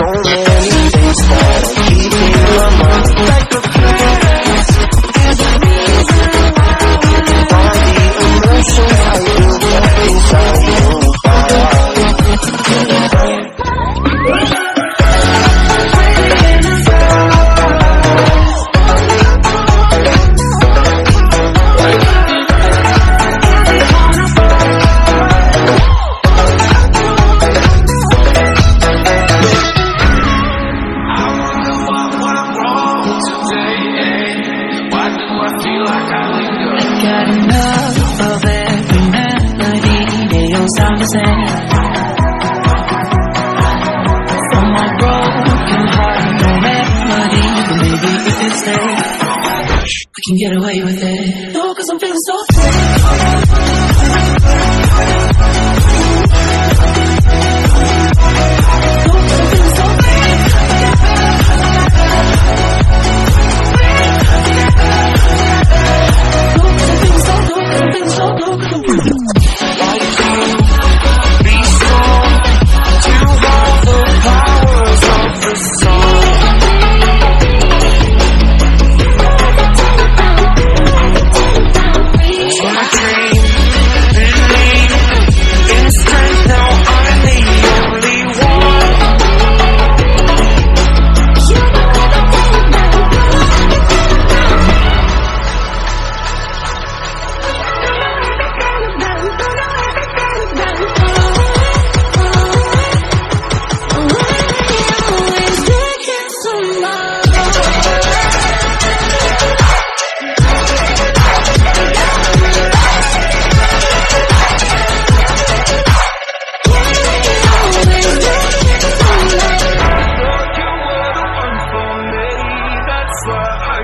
There's Got enough of every melody they all sound the same. From my broken heart, no melody, maybe if it stays, we can get away with it. No, cause I'm feeling so free.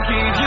Why